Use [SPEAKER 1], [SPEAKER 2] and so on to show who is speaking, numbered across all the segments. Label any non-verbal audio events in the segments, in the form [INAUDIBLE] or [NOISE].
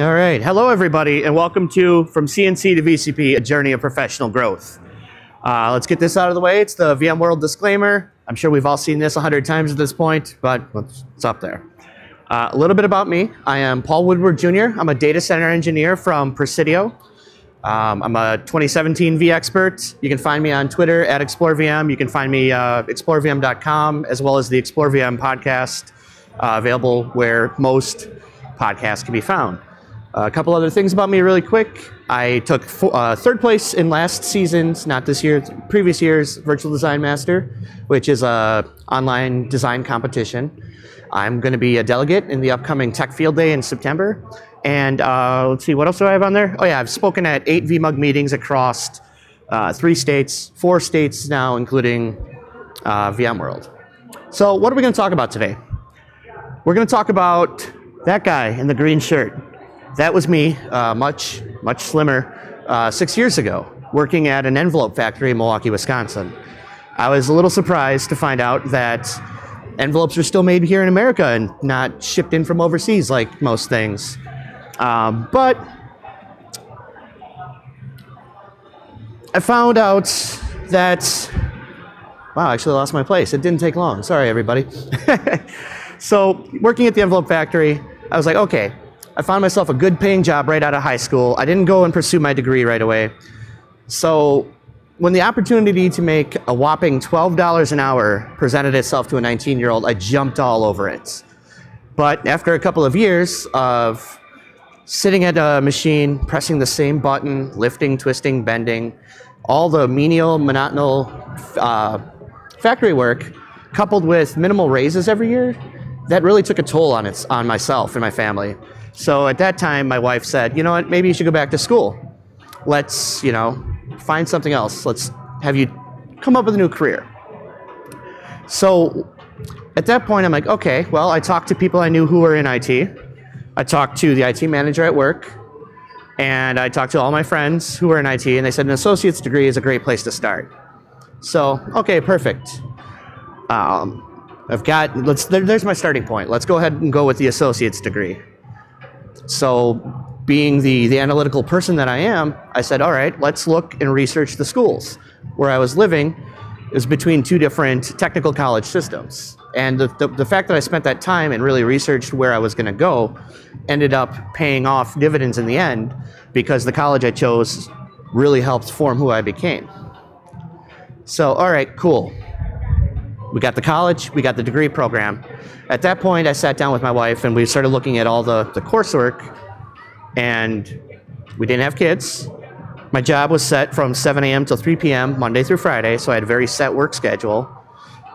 [SPEAKER 1] All right. Hello, everybody, and welcome to From CNC to VCP, a journey of professional growth. Uh, let's get this out of the way. It's the VMworld disclaimer. I'm sure we've all seen this a hundred times at this point, but it's up there. Uh, a little bit about me. I am Paul Woodward Jr. I'm a data center engineer from Presidio. Um, I'm a 2017 vExpert. You can find me on Twitter at ExploreVM. You can find me uh, explorevm.com as well as the ExploreVM podcast, uh, available where most podcasts can be found. A couple other things about me, really quick. I took fo- uh, third place in last season's, not this year, previous year's Virtual Design Master, which is a online design competition. I'm going to be a delegate in the upcoming Tech Field Day in September. And uh, let's see, what else do I have on there? Oh, yeah, I've spoken at eight VMUG meetings across uh, three states, four states now, including uh, VMworld. So, what are we going to talk about today? We're going to talk about that guy in the green shirt. That was me, uh, much, much slimmer, uh, six years ago, working at an envelope factory in Milwaukee, Wisconsin. I was a little surprised to find out that envelopes are still made here in America and not shipped in from overseas like most things. Um, but I found out that, wow, I actually lost my place. It didn't take long. Sorry, everybody. [LAUGHS] so, working at the envelope factory, I was like, okay, I found myself a good paying job right out of high school. I didn't go and pursue my degree right away. So, when the opportunity to make a whopping $12 an hour presented itself to a 19 year old, I jumped all over it. But after a couple of years of sitting at a machine, pressing the same button, lifting, twisting, bending, all the menial, monotonous uh, factory work, coupled with minimal raises every year, that really took a toll on its on myself and my family. So at that time, my wife said, "You know what? Maybe you should go back to school. Let's, you know, find something else. Let's have you come up with a new career." So at that point, I'm like, "Okay, well, I talked to people I knew who were in IT." I talked to the IT manager at work, and I talked to all my friends who were in IT, and they said an associate's degree is a great place to start. So, okay, perfect. Um, I've got, let's, there, there's my starting point. Let's go ahead and go with the associate's degree. So, being the, the analytical person that I am, I said, all right, let's look and research the schools. Where I was living is between two different technical college systems. And the, the, the, fact that I spent that time and really researched where I was going to go ended up paying off dividends in the end because the college I chose really helped form who I became. So, all right, cool. We got the college, we got the degree program. At that point, I sat down with my wife and we started looking at all the, the coursework, and we didn't have kids. My job was set from 7 a.m. till 3 p.m., Monday through Friday, so I had a very set work schedule.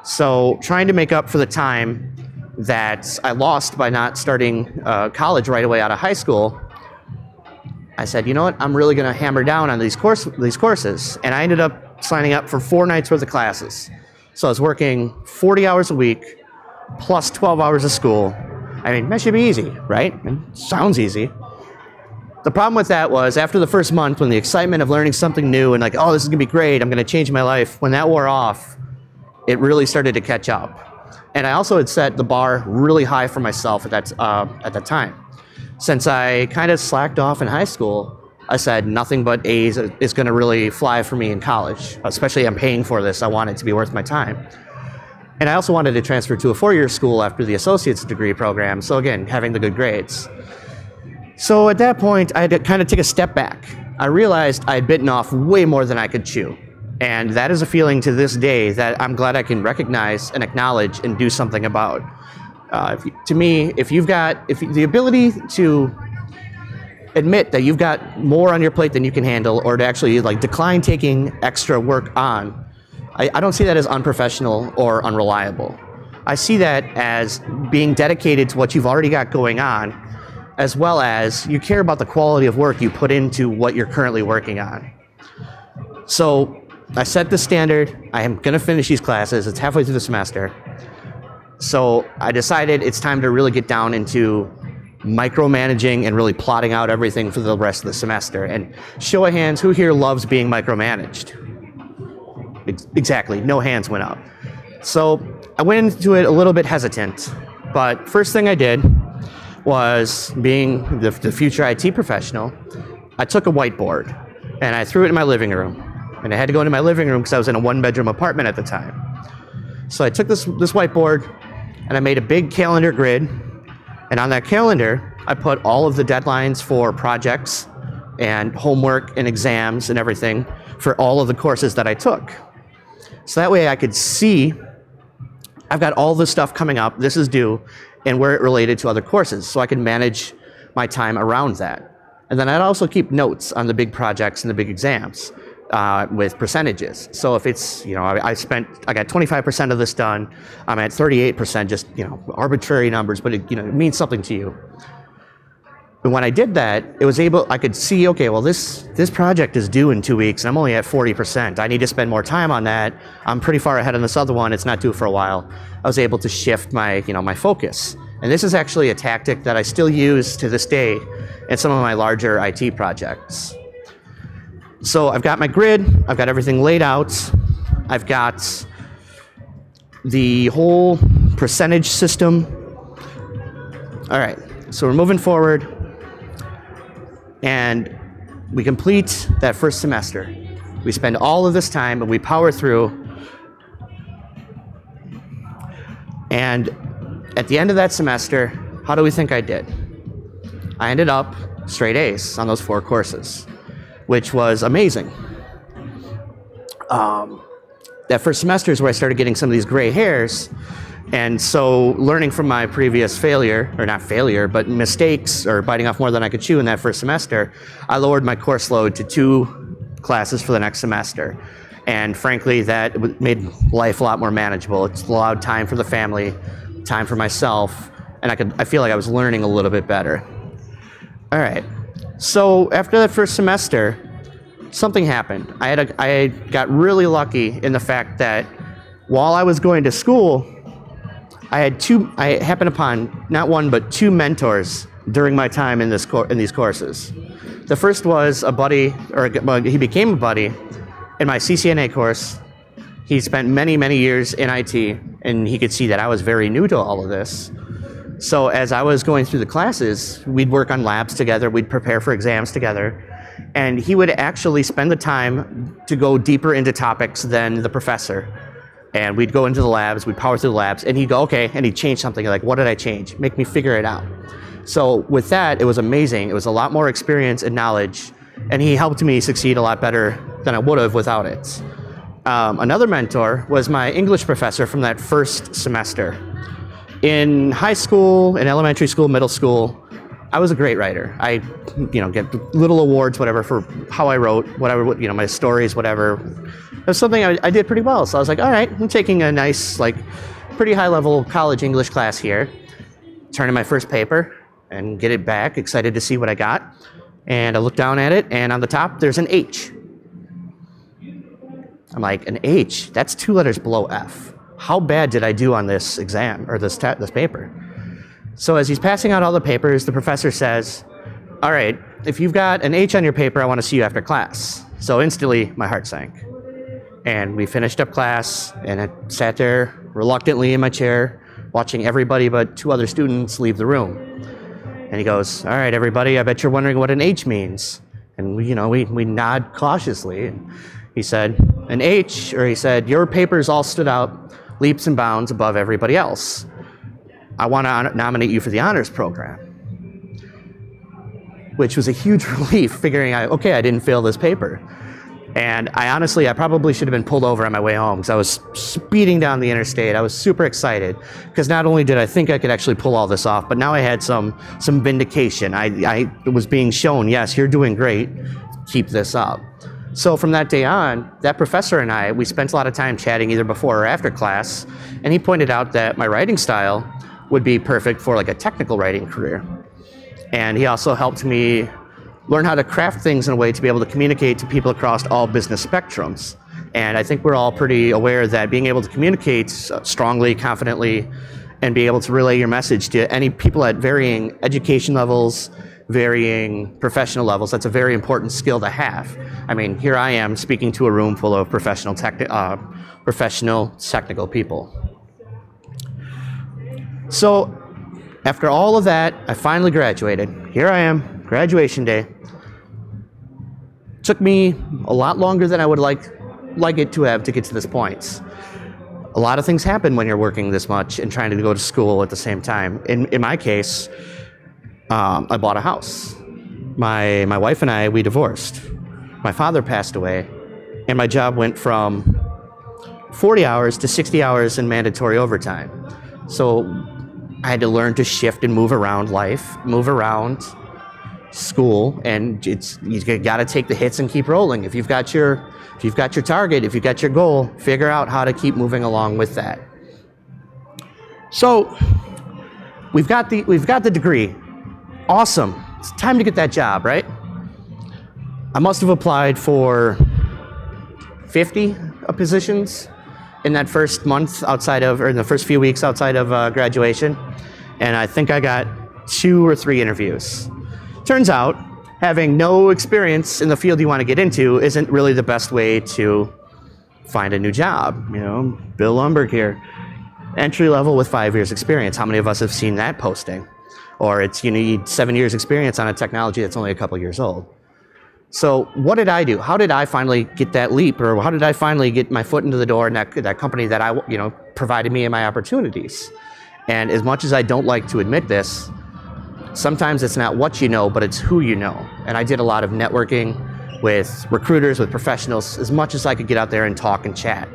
[SPEAKER 1] So, trying to make up for the time that I lost by not starting uh, college right away out of high school, I said, you know what? I'm really going to hammer down on these course these courses, and I ended up signing up for four nights worth of classes. So I was working 40 hours a week, plus 12 hours of school. I mean, that should be easy, right? It sounds easy. The problem with that was after the first month, when the excitement of learning something new and like, oh, this is gonna be great, I'm gonna change my life, when that wore off, it really started to catch up. And I also had set the bar really high for myself at that, uh, at that time. Since I kind of slacked off in high school, I said nothing but A's is going to really fly for me in college, especially I'm paying for this. I want it to be worth my time. And I also wanted to transfer to a four year school after the associate's degree program. So, again, having the good grades. So, at that point, I had to kind of take a step back. I realized I had bitten off way more than I could chew. And that is a feeling to this day that I'm glad I can recognize and acknowledge and do something about. Uh, if, to me, if you've got if the ability to admit that you've got more on your plate than you can handle, or to actually like decline taking extra work on, I, I don't see that as unprofessional or unreliable. I see that as being dedicated to what you've already got going on, as well as you care about the quality of work you put into what you're currently working on. So I set the standard. I am going to finish these classes. It's halfway through the semester. So I decided it's time to really get down into micromanaging and really plotting out everything for the rest of the semester. And show of hands, who here loves being micromanaged? Exactly, no hands went up. So I went into it a little bit hesitant, but first thing I did was being the, the future IT professional, I took a whiteboard and I threw it in my living room. And I had to go into my living room because I was in a one bedroom apartment at the time. So I took this, this whiteboard and I made a big calendar grid. And on that calendar, I put all of the deadlines for projects and homework and exams and everything for all of the courses that I took. So that way I could see I've got all this stuff coming up, this is due, and where it related to other courses. So I could manage my time around that. And then I'd also keep notes on the big projects and the big exams uh, with percentages. So if it's, you know, I, I spent, I got 25% of this done, I'm at 38%, just, you know, arbitrary numbers, but it, you know, it means something to you. And when I did that, it was able, I could see, okay, well, this, this project is due in two weeks and I'm only at 40%. I need to spend more time on that. I'm pretty far ahead on this other one. It's not due for a while. I was able to shift my, you know, my focus. And this is actually a tactic that I still use to this day in some of my larger IT projects. So I've got my grid, I've got everything laid out, I've got the whole percentage system. All right, so we're moving forward and we complete that first semester. We spend all of this time and we power through. And at the end of that semester, how do we think I did? I ended up straight A's on those four courses, which was amazing. Um, that first semester is where I started getting some of these gray hairs and so, learning from my previous failure, or not failure, but mistakes, or biting off more than I could chew in that first semester, I lowered my course load to two classes for the next semester. And frankly, that made life a lot more manageable. It's allowed time for the family, time for myself, and I could I feel like I was learning a little bit better. All right. So after that first semester, something happened. I had a, I got really lucky in the fact that while I was going to school, I had two. I happened upon not one but two mentors during my time in this in these courses. The first was a buddy, or well, he became a buddy in my CCNA course. He spent many many years in IT, and he could see that I was very new to all of this. So as I was going through the classes, we'd work on labs together. We'd prepare for exams together. And he would actually spend the time to go deeper into topics than the professor and we'd go into the labs, we'd power through the labs, and he'd go, okay, and he'd change something. Like, what did I change? Make me figure it out. So with that, it was amazing. It was a lot more experience and knowledge, and he helped me succeed a lot better than I would have without it. Um, another mentor was my English professor from that first semester. In high school, in elementary school, middle school, I was a great writer. I, you know, get little awards, whatever, for how I wrote, whatever, you know, my stories, whatever. It was something I, I did pretty well. So I was like, all right, I'm taking a nice, like, pretty high level college English class here. Turn in my first paper and get it back, excited to see what I got. And I look down at it, and on the top, there's an H. I'm like, an H? That's two letters below F. How bad did I do on this exam or this, this paper? So as he's passing out all the papers, the professor says, all right, if you've got an H on your paper, I want to see you after class. So instantly, my heart sank. And we finished up class, and I sat there reluctantly in my chair, watching everybody but two other students leave the room. And he goes, all right, everybody, I bet you're wondering what an H means. And we, you know, we, we nod cautiously. And he said, an H, or he said, your papers all stood out leaps and bounds above everybody else. I want to nominate you for the honors program. Which was a huge [LAUGHS] relief figuring out, okay, I didn't fail this paper. And I honestly, I probably should have been pulled over on my way home because I was speeding down the interstate. I was super excited because not only did I think I could actually pull all this off, but now I had some some vindication. I, I was being shown, yes, you're doing great. Keep this up. So from that day on, that professor and I, we spent a lot of time chatting either before or after class, and he pointed out that my writing style would be perfect for like a technical writing career. And he also helped me learn how to craft things in a way to be able to communicate to people across all business spectrums. And I think we're all pretty aware that being able to communicate uh, strongly, confidently, and be able to relay your message to any people at varying education levels, varying professional levels, that's a very important skill to have. I mean, here I am speaking to a room full of professional, tech, uh, professional technical people. So after all of that, I finally graduated. Here I am, graduation day. Took me a lot longer than I would like like it to have to get to this point. A lot of things happen when you're working this much and trying to go to school at the same time. In, in my case, um, I bought a house. My, my wife and I, we divorced. My father passed away, and my job went from 40 hours to 60 hours in mandatory overtime. So I had to learn to shift and move around life, move around school, and it's you got to take the hits and keep rolling. If you've got your if you've got your target, if you've got your goal, figure out how to keep moving along with that. So we've got the we've got the degree. Awesome. It's time to get that job, right? I must have applied for 50 positions in that first month outside of, or in the first few weeks outside of uh, graduation, and I think I got two or three interviews. Turns out, having no experience in the field you want to get into isn't really the best way to find a new job. You know, Bill Lumbergh here, entry level with five years experience. How many of us have seen that posting? Or it's you need seven years experience on a technology that's only a couple years old. So what did I do? How did I finally get that leap, or how did I finally get my foot into the door in that, that company that I you know provided me and my opportunities? And as much as I don't like to admit this, sometimes it's not what you know, but it's who you know. And I did a lot of networking with recruiters, with professionals, as much as I could get out there and talk and chat.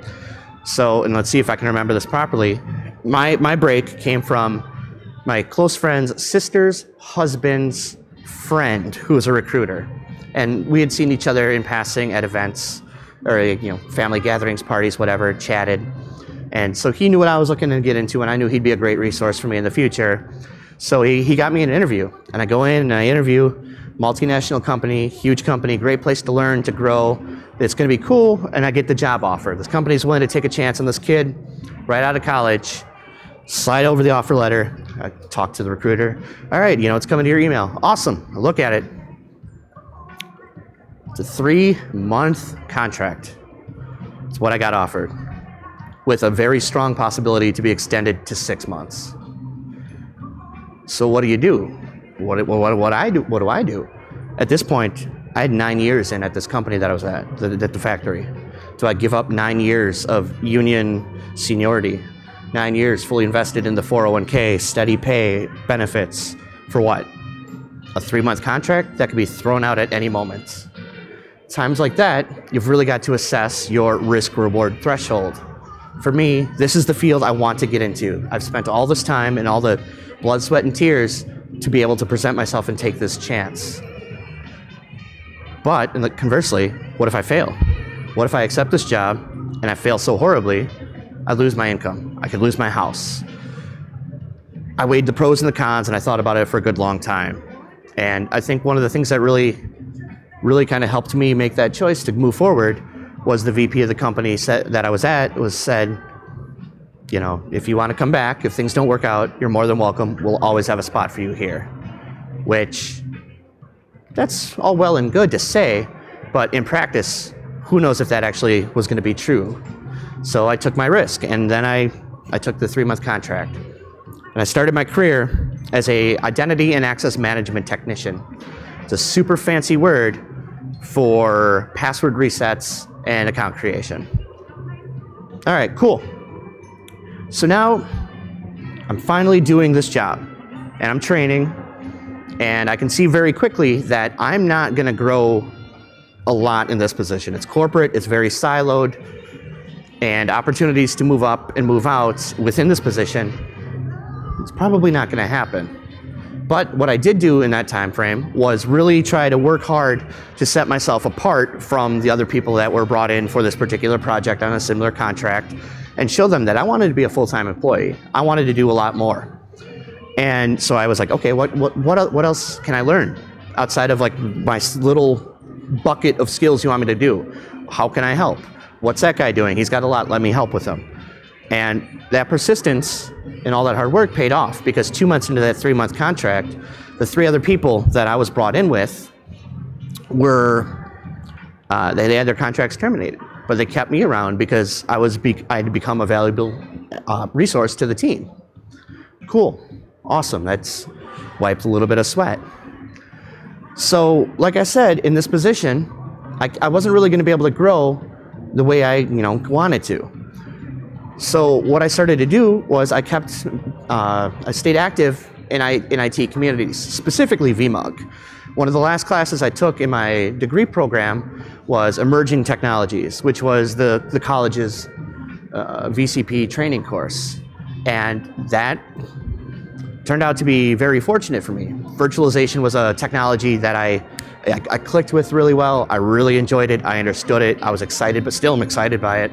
[SPEAKER 1] So, and let's see if I can remember this properly. My, my break came from my close friend's sister's husband's friend, who was a recruiter. And we had seen each other in passing at events or, you know, family gatherings, parties, whatever, chatted. And so he knew what I was looking to get into, and I knew he'd be a great resource for me in the future. So he, he got me an interview, and I go in and I interview, multinational company, huge company, great place to learn, to grow. It's going to be cool, and I get the job offer. This company is willing to take a chance on this kid right out of college. Slide over the offer letter. I talk to the recruiter. All right, you know, it's coming to your email. Awesome. I look at it. It's a three month contract. It's what I got offered, with a very strong possibility to be extended to six months. So what do you do? What, what, what, I do? What do I do? At this point, I had nine years in at this company that I was at, the, the, the factory. So I give up nine years of union seniority, nine years fully invested in the 401k, steady pay, benefits, for what? A three month contract that could be thrown out at any moment. Times like that, you've really got to assess your risk reward threshold. For me, this is the field I want to get into. I've spent all this time and all the blood, sweat, and tears to be able to present myself and take this chance. But conversely, what if I fail? What if I accept this job and I fail so horribly, I lose my income? I could lose my house. I weighed the pros and the cons and I thought about it for a good long time. And I think one of the things that really, really kind of helped me make that choice to move forward was the VP of the company that I was at was said, you know, if you want to come back, if things don't work out, you're more than welcome. We'll always have a spot for you here. Which, that's all well and good to say, but in practice, who knows if that actually was going to be true. So I took my risk, and then I, I took the three month contract. And I started my career as a identity and access management technician. It's a super fancy word for password resets and account creation. All right, cool. So now I'm finally doing this job and I'm training and I can see very quickly that I'm not going to grow a lot in this position. It's corporate, it's very siloed, and opportunities to move up and move out within this position, it's probably not going to happen. But what I did do in that time frame was really try to work hard to set myself apart from the other people that were brought in for this particular project on a similar contract and show them that I wanted to be a full-time employee. I wanted to do a lot more. And so I was like, okay, what, what, what, what else can I learn outside of like my little bucket of skills you want me to do? How can I help? What's that guy doing? He's got a lot, let me help with him. And that persistence and all that hard work paid off because two months into that three month contract, the three other people that I was brought in with were, uh, they, had their contracts terminated but they kept me around because I was be- I had become a valuable uh, resource to the team. Cool. Awesome. That's wiped a little bit of sweat. So, like I said, in this position, I, I wasn't really going to be able to grow the way I, you know, wanted to. So what I started to do was I kept, uh, I stayed active in, I, in IT communities, specifically VMUG. One of the last classes I took in my degree program was Emerging Technologies, which was the, the college's uh, VCP training course. And that turned out to be very fortunate for me. Virtualization was a technology that I, I, I clicked with really well. I really enjoyed it. I understood it. I was excited, but still I'm excited by it.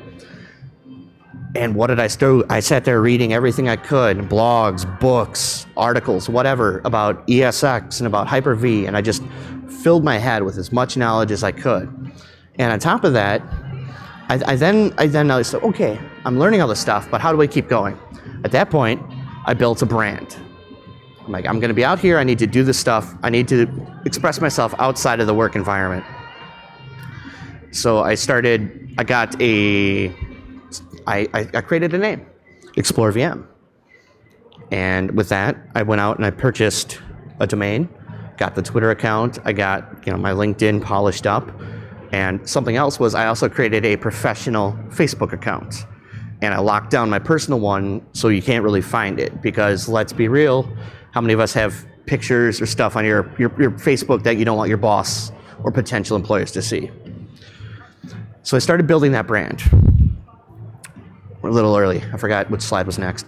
[SPEAKER 1] And what did I do? I sat there reading everything I could blogs, books, articles, whatever about ESX and about Hyper V. And I just filled my head with as much knowledge as I could. And on top of that, I, I then I then I said, okay, I'm learning all this stuff, but how do I keep going? At that point, I built a brand. I'm like, I'm going to be out here. I need to do this stuff. I need to express myself outside of the work environment. So I started. I got a. I, I, I created a name, Explore VM. And with that, I went out and I purchased a domain, got the Twitter account, I got you know my LinkedIn polished up, and something else was I also created a professional Facebook account. And I locked down my personal one so you can't really find it because let's be real, how many of us have pictures or stuff on your, your, your Facebook that you don't want your boss or potential employers to see? So I started building that brand. A little early. I forgot which slide was next.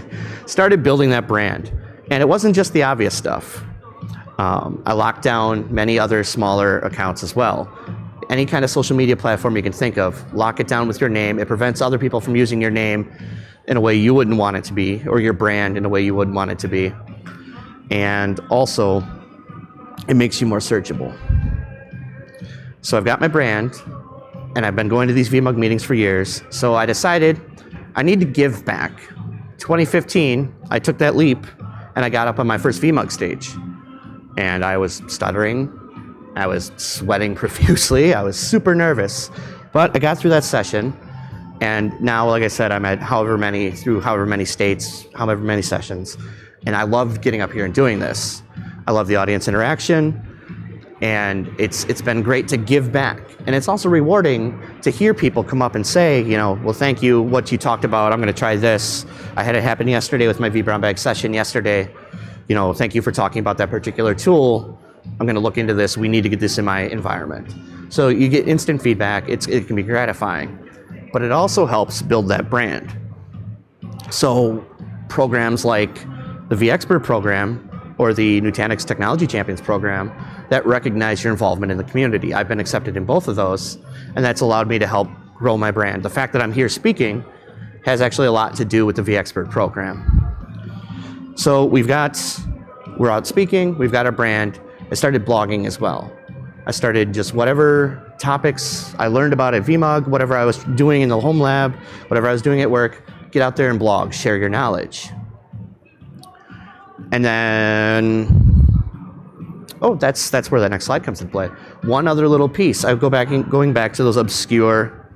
[SPEAKER 1] [LAUGHS] started building that brand. And it wasn't just the obvious stuff. Um, I locked down many other smaller accounts as well any kind of social media platform you can think of. Lock it down with your name. It prevents other people from using your name in a way you wouldn't want it to be, or your brand in a way you wouldn't want it to be. And also, it makes you more searchable. So I've got my brand, and I've been going to these VMUG meetings for years. So I decided I need to give back. 2015, I took that leap, and I got up on my first VMUG stage. And I was stuttering, I was sweating [LAUGHS] profusely. I was super nervous. But I got through that session. And now, like I said, I'm at however many, through however many states, however many sessions. And I love getting up here and doing this. I love the audience interaction. And it's, it's been great to give back. And it's also rewarding to hear people come up and say, you know, well, thank you, what you talked about. I'm going to try this. I had it happen yesterday with my vBrown session yesterday. You know, thank you for talking about that particular tool I'm going to look into this. We need to get this in my environment. So you get instant feedback. It's, it can be gratifying, but it also helps build that brand. So programs like the vExpert program or the Nutanix Technology Champions program that recognize your involvement in the community. I've been accepted in both of those, and that's allowed me to help grow my brand. The fact that I'm here speaking has actually a lot to do with the vExpert program. So we've got, we're out speaking, we've got a brand, I started blogging as well. I started just whatever topics I learned about at VMUG, whatever I was doing in the home lab, whatever I was doing at work, get out there and blog, share your knowledge. And then, oh, that's that's where the next slide comes into play. One other little piece. I go back and going back to those obscure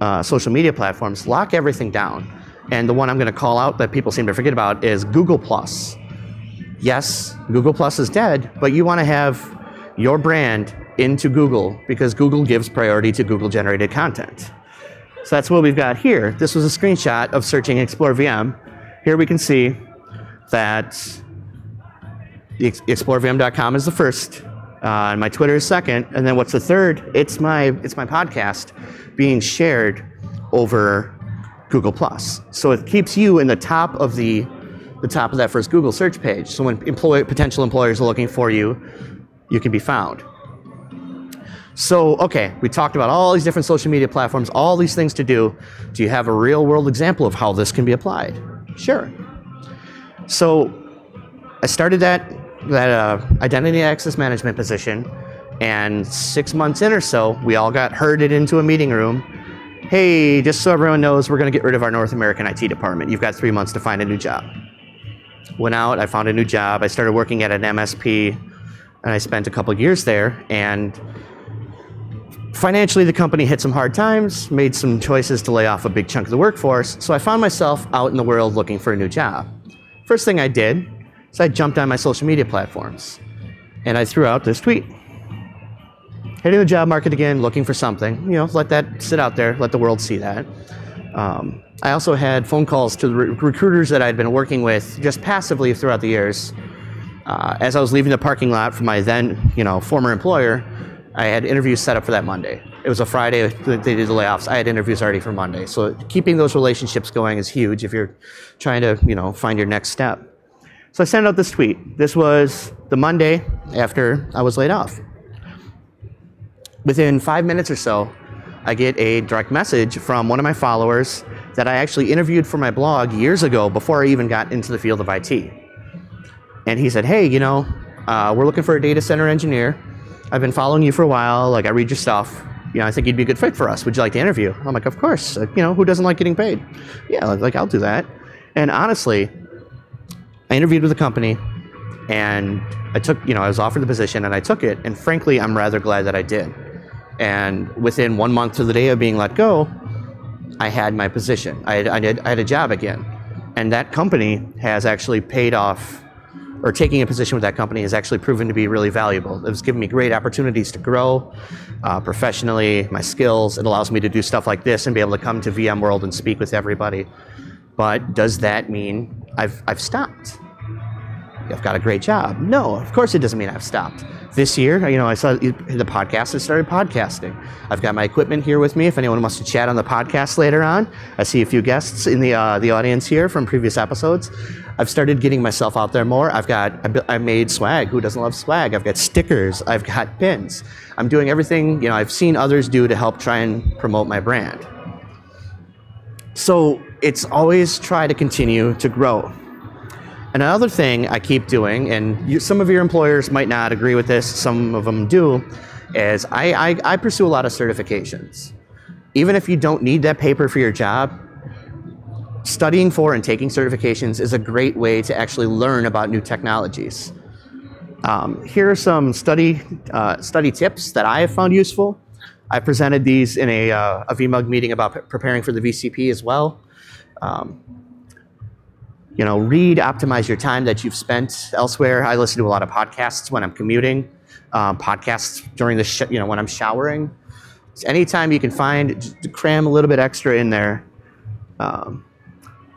[SPEAKER 1] uh, social media platforms. Lock everything down. And the one I'm going to call out that people seem to forget about is Google Plus yes, Google Plus is dead, but you want to have your brand into Google because Google gives priority to Google generated content. So that's what we've got here. This was a screenshot of searching Explore VM. Here we can see that explorevm.com is the first, uh, and my Twitter is second, and then what's the third? It's my it's my podcast being shared over Google Plus. So it keeps you in the top of the the top of that first Google search page. So when employ, potential employers are looking for you, you can be found. So, okay, we talked about all these different social media platforms, all these things to do. Do you have a real world example of how this can be applied? Sure. So, I started that, that uh, identity access management position, and six months in or so, we all got herded into a meeting room. Hey, just so everyone knows, we're going to get rid of our North American IT department. You've got three months to find a new job went out, I found a new job. I started working at an MSP, and I spent a couple years there. And financially, the company hit some hard times, made some choices to lay off a big chunk of the workforce. So I found myself out in the world looking for a new job. First thing I did is I jumped on my social media platforms and I threw out this tweet. Hitting the job market again, looking for something. You know, let that sit out there, let the world see that. Um, I also had phone calls to the re- recruiters that I'd been working with just passively throughout the years. Uh, as I was leaving the parking lot for my then, you know, former employer, I had interviews set up for that Monday. It was a Friday. They did the layoffs. I had interviews already for Monday. So keeping those relationships going is huge if you're trying to, you know, find your next step. So I sent out this tweet. This was the Monday after I was laid off. Within five minutes or so, I get a direct message from one of my followers that I actually interviewed for my blog years ago before I even got into the field of IT. And he said, Hey, you know, uh, we're looking for a data center engineer. I've been following you for a while. Like, I read your stuff. You know, I think you'd be a good fit for us. Would you like to interview? I'm like, Of course. Like, you know, who doesn't like getting paid? Yeah, like, I'll do that. And honestly, I interviewed with the company and I took, you know, I was offered the position and I took it. And frankly, I'm rather glad that I did. And within one month to the day of being let go, I had my position. I had, I, did, I had a job again. And that company has actually paid off, or taking a position with that company has actually proven to be really valuable. It's given me great opportunities to grow uh, professionally, my skills. It allows me to do stuff like this and be able to come to VMworld and speak with everybody. But does that mean I've, I've stopped? I've got a great job. No, of course it doesn't mean I've stopped. This year, you know, I saw the podcast. I started podcasting. I've got my equipment here with me. If anyone wants to chat on the podcast later on, I see a few guests in the uh, the audience here from previous episodes. I've started getting myself out there more. I've got I made swag. Who doesn't love swag? I've got stickers. I've got pins. I'm doing everything you know I've seen others do to help try and promote my brand. So it's always try to continue to grow. And another thing I keep doing, and you, some of your employers might not agree with this, some of them do, is I, I, I pursue a lot of certifications. Even if you don't need that paper for your job, studying for and taking certifications is a great way to actually learn about new technologies. Um, here are some study, uh, study tips that I have found useful. I presented these in a, uh, a VMUG meeting about preparing for the VCP as well. Um, you know, read, optimize your time that you've spent elsewhere. I listen to a lot of podcasts when I'm commuting, um, podcasts during the, you know, when I'm showering. So anytime you can find, cram a little bit extra in there. Um,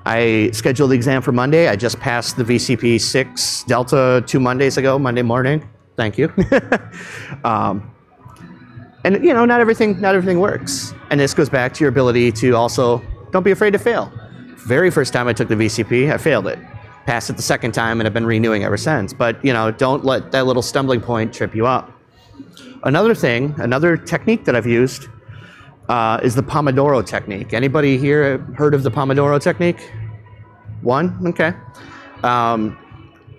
[SPEAKER 1] I scheduled the exam for Monday. I just passed the VCP 6 Delta two Mondays ago, Monday morning. Thank you. [LAUGHS] um, and you know, not everything, not everything works. And this goes back to your ability to also don't be afraid to fail very first time I took the VCP, I failed it. Passed it the second time, and I've been renewing ever since. But you know, don't let that little stumbling point trip you up. Another thing, another technique that I've used uh, is the Pomodoro technique. Anybody here heard of the Pomodoro technique? One, okay. Um,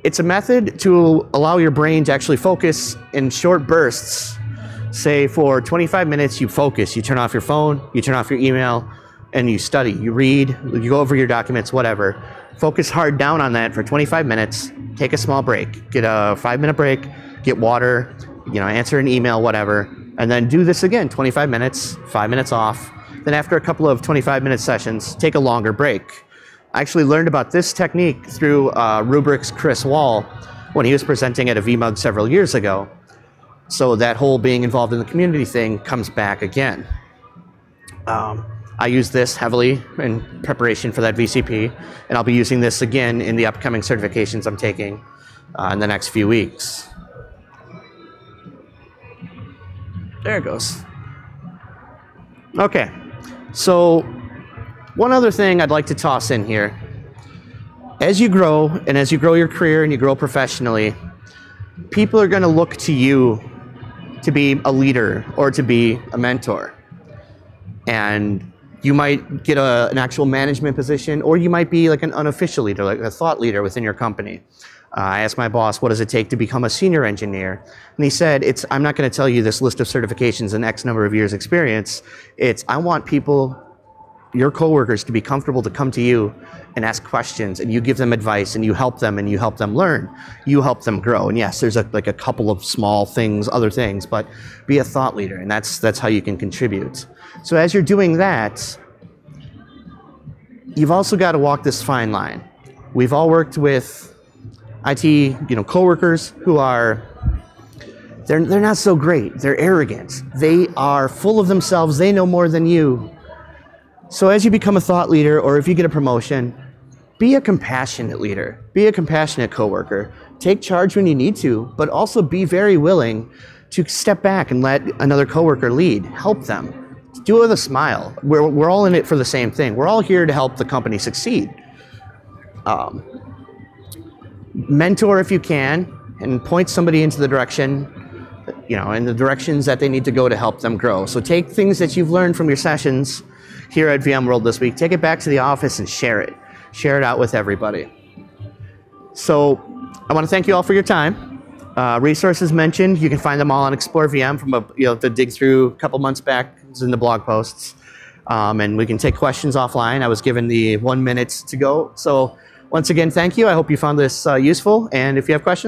[SPEAKER 1] it's a method to allow your brain to actually focus in short bursts. Say for 25 minutes, you focus. You turn off your phone, you turn off your email, and you study, you read, you go over your documents, whatever. Focus hard down on that for 25 minutes. Take a small break. Get a five minute break. Get water. You know, answer an email, whatever, and then do this again. 25 minutes, five minutes off. Then after a couple of 25 minute sessions, take a longer break. I actually learned about this technique through uh, Rubrik's Chris Wahl when he was presenting at a VMUG several years ago. So that whole being involved in the community thing comes back again. Um, I use this heavily in preparation for that VCP, and I'll be using this again in the upcoming certifications I'm taking uh, in the next few weeks. There it goes. Okay, so one other thing I'd like to toss in here. As you grow, and as you grow your career and you grow professionally, people are going to look to you to be a leader or to be a mentor. And you might get a, an actual management position, or you might be like an unofficial leader, like a thought leader within your company. Uh, I asked my boss, what does it take to become a senior engineer? And he said, it's, I'm not going to tell you this list of certifications and X number of years experience. It's, I want people, your coworkers to be comfortable to come to you and ask questions and you give them advice and you help them and you help them learn. You help them grow. And yes, there's a, like a couple of small things, other things, but be a thought leader and that's, that's how you can contribute. So as you're doing that, you've also got to walk this fine line. We've all worked with IT, you know, coworkers who are they're, they're not so great. They're arrogant. They are full of themselves. They know more than you. So as you become a thought leader or if you get a promotion, be a compassionate leader. Be a compassionate coworker. Take charge when you need to, but also be very willing to step back and let another coworker lead. Help them. Do it with a smile. We're, we're all in it for the same thing. We're all here to help the company succeed. Um, mentor if you can and point somebody into the direction you know in the directions that they need to go to help them grow. So take things that you've learned from your sessions here at VMworld this week. Take it back to the office and share it. Share it out with everybody. So i want to thank you all for your time. Uh, resources mentioned you can find them all on explore vm from a you know to dig through a couple months back it's in the blog posts. Um, and we can take questions offline. I was given the one minute to go. So once again, thank you. I hope you found this uh, useful. And if you have questions,